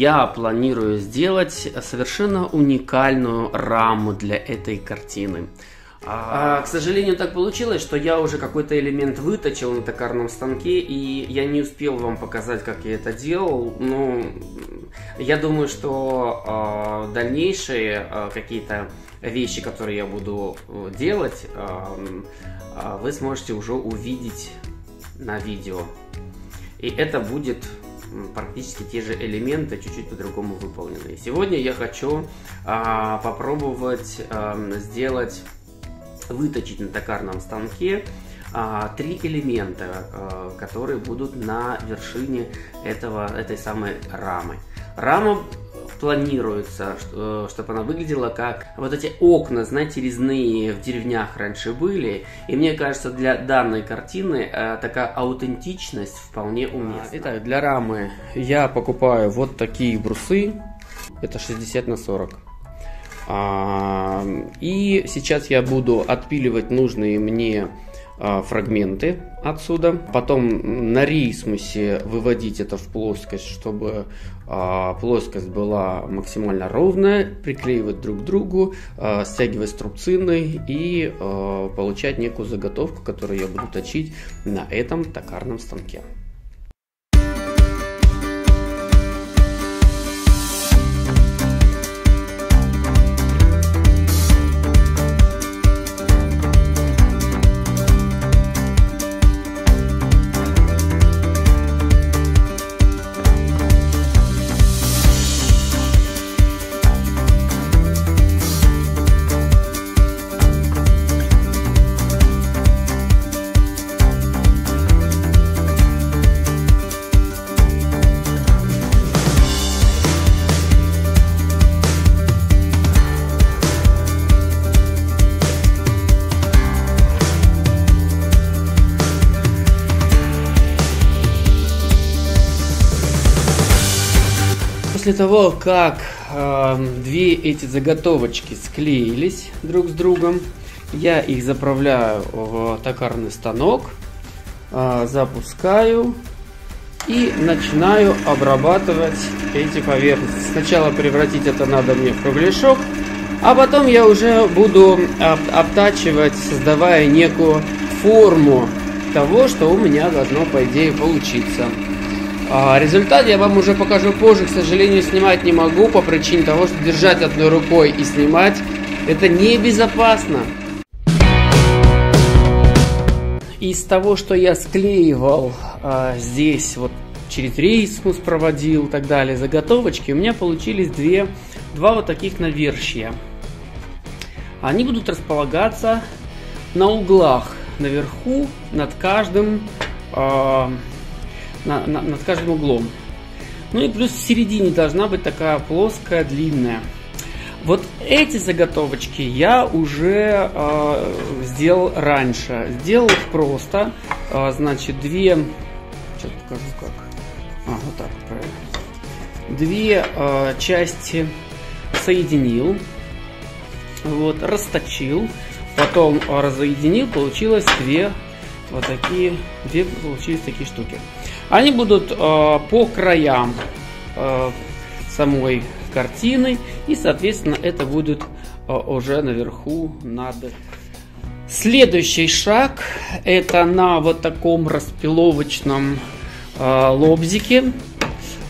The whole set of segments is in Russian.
я планирую сделать совершенно уникальную раму для этой картины. А, к сожалению, так получилось, что я уже какой-то элемент выточил на токарном станке, и я не успел вам показать, как я это делал. Но я думаю, что э, дальнейшие э, какие-то вещи, которые я буду делать, э, э, вы сможете уже увидеть на видео. И это будет практически те же элементы, чуть-чуть по-другому выполненные. Сегодня я хочу а, попробовать а, сделать, выточить на токарном станке а, три элемента, а, которые будут на вершине этого, этой самой рамы. Рама планируется, э, чтобы она выглядела как вот эти окна, знаете, резные в деревнях раньше были. И мне кажется, для данной картины э, такая аутентичность вполне уместна. Итак, для рамы я покупаю вот такие брусы. Это 60 на 40. А, и сейчас я буду отпиливать нужные мне а, фрагменты отсюда. Потом на рейсмусе выводить это в плоскость, чтобы а, плоскость была максимально ровная, приклеивать друг к другу, а, стягивать струбцины и получать некую заготовку, которую я буду точить на этом токарном станке. После того, как э, две эти заготовочки склеились друг с другом, я их заправляю в токарный станок, э, запускаю и начинаю обрабатывать эти поверхности. Сначала превратить это надо мне в кругляшок, а потом я уже буду обтачивать, создавая некую форму того, что у меня должно, по идее, получиться. А результат я вам уже покажу позже, к сожалению, снимать не могу по причине того, что держать одной рукой и снимать это небезопасно. Из того, что я склеивал а, здесь, вот через рейсмус проводил и так далее, заготовочки, у меня получились две, два вот таких навершия. Они будут располагаться на углах наверху, над каждым э, на, на, над каждым углом. Ну и плюс в середине должна быть такая плоская, длинная. Вот эти заготовочки я уже э, сделал раньше. Сделал их просто. Э, значит, две... Сейчас покажу как. А, вот так правильно. Две э, части соединил. Вот, расточил. Потом разоединил. Получилось две вот такие, две получились такие штуки. Они будут э, по краям э, самой картины, и, соответственно, это будет э, уже наверху над... Следующий шаг это на вот таком распиловочном э, лобзике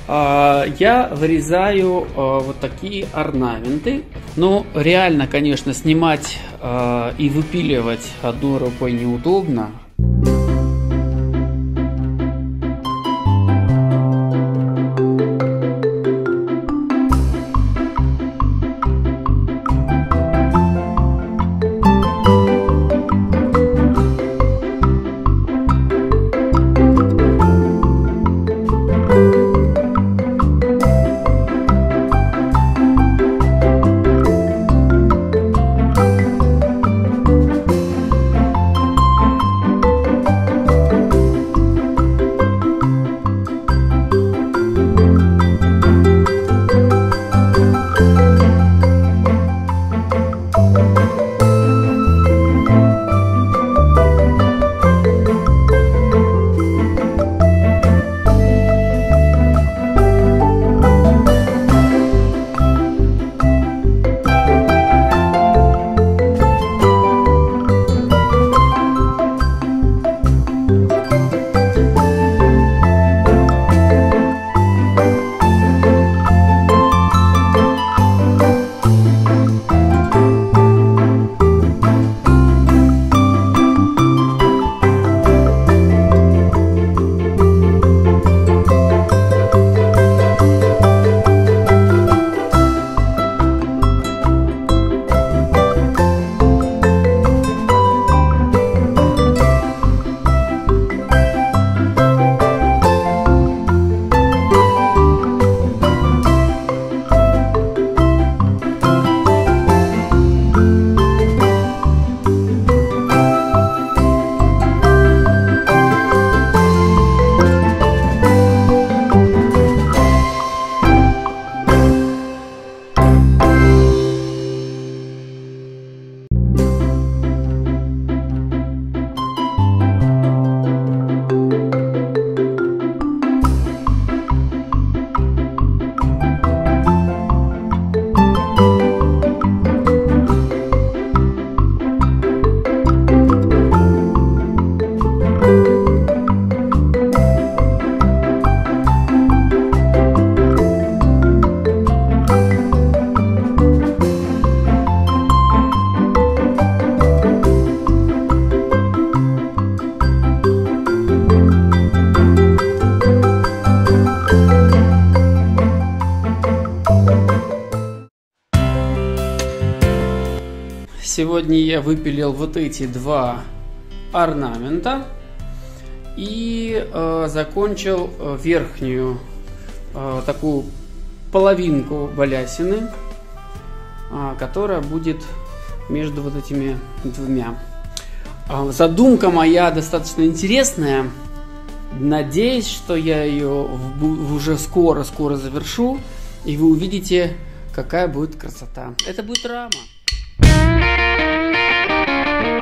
э, я вырезаю э, вот такие орнаменты. Но реально, конечно, снимать э, и выпиливать одной рукой неудобно. Сегодня я выпилил вот эти два орнамента и э, закончил э, верхнюю э, такую половинку балясины, э, которая будет между вот этими двумя. Э, задумка моя достаточно интересная. Надеюсь, что я ее уже скоро-скоро завершу, и вы увидите, какая будет красота. Это будет рама. Música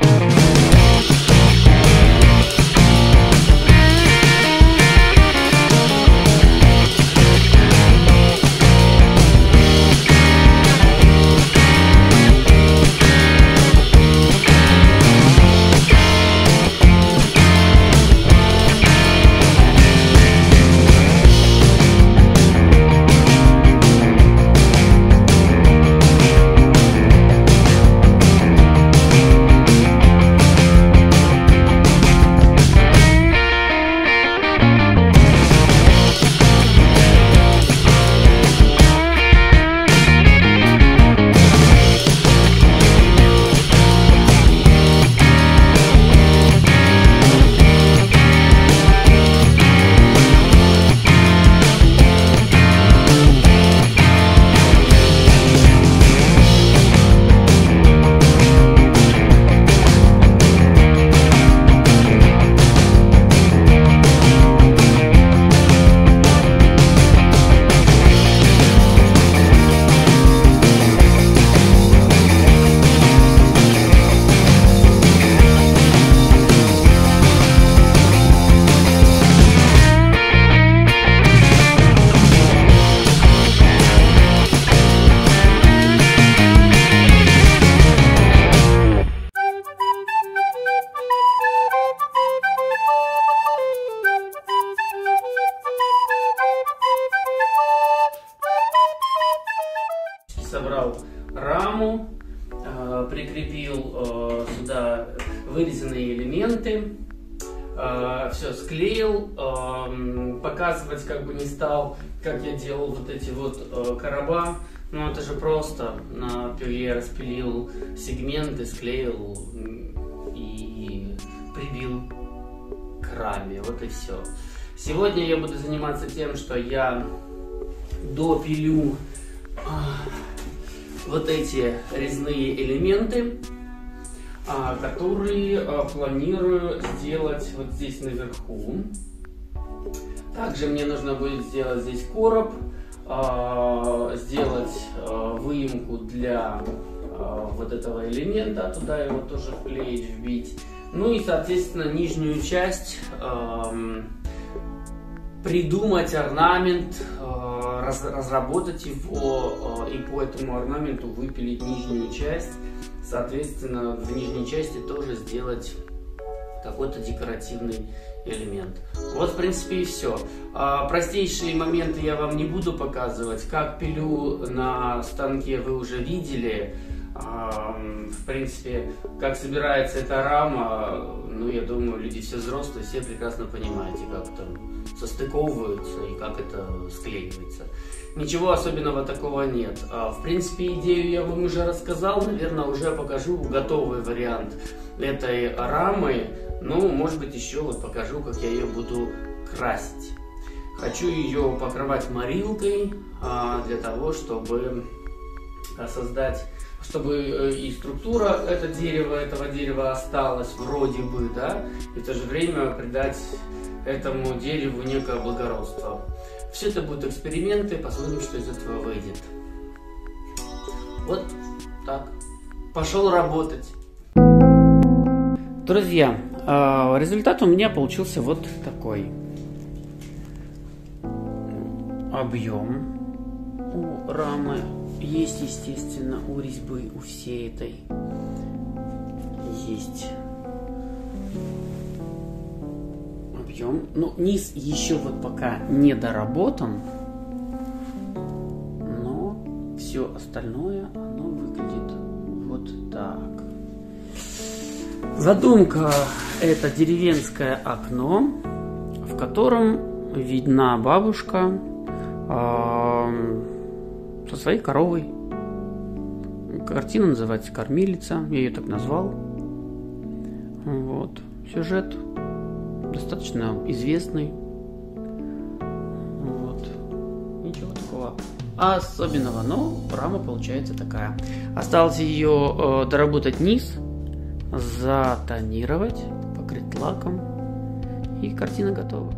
как я делал вот эти вот короба. Ну это же просто на пиле распилил сегменты, склеил и прибил к раме. Вот и все. Сегодня я буду заниматься тем, что я допилю вот эти резные элементы, а, которые а, планирую сделать вот здесь наверху. Также мне нужно будет сделать здесь короб, а, сделать выемку для вот этого элемента, туда его тоже вклеить, вбить. Ну и, соответственно, нижнюю часть придумать орнамент, раз, разработать его и по этому орнаменту выпилить нижнюю часть. Соответственно, в нижней части тоже сделать какой-то декоративный элемент. Вот, в принципе, и все. А, простейшие моменты я вам не буду показывать. Как пилю на станке вы уже видели. А, в принципе, как собирается эта рама, ну, я думаю, люди все взрослые, все прекрасно понимаете, как там состыковываются и как это склеивается. Ничего особенного такого нет. А, в принципе, идею я вам уже рассказал, наверное, уже покажу готовый вариант этой рамы. Ну, может быть, еще вот покажу, как я ее буду красить. Хочу ее покрывать морилкой а, для того, чтобы создать чтобы э, и структура этого дерева, этого дерева осталась вроде бы, да, и в то же время придать этому дереву некое благородство. Все это будут эксперименты, посмотрим, что из этого выйдет. Вот так. Пошел работать. Друзья, а, результат у меня получился вот такой. Объем у рамы есть, естественно, у резьбы, у всей этой есть объем. Ну, низ еще вот пока не доработан, но все остальное, оно выглядит вот так. Задумка это деревенское окно, в котором видна бабушка э, со своей коровой, Картина называется «Кормилица», я ее так назвал. Вот. Сюжет достаточно известный. Вот. Ничего такого особенного, но рама получается такая. Осталось ее э, доработать низ, затонировать, покрыть лаком, и картина готова.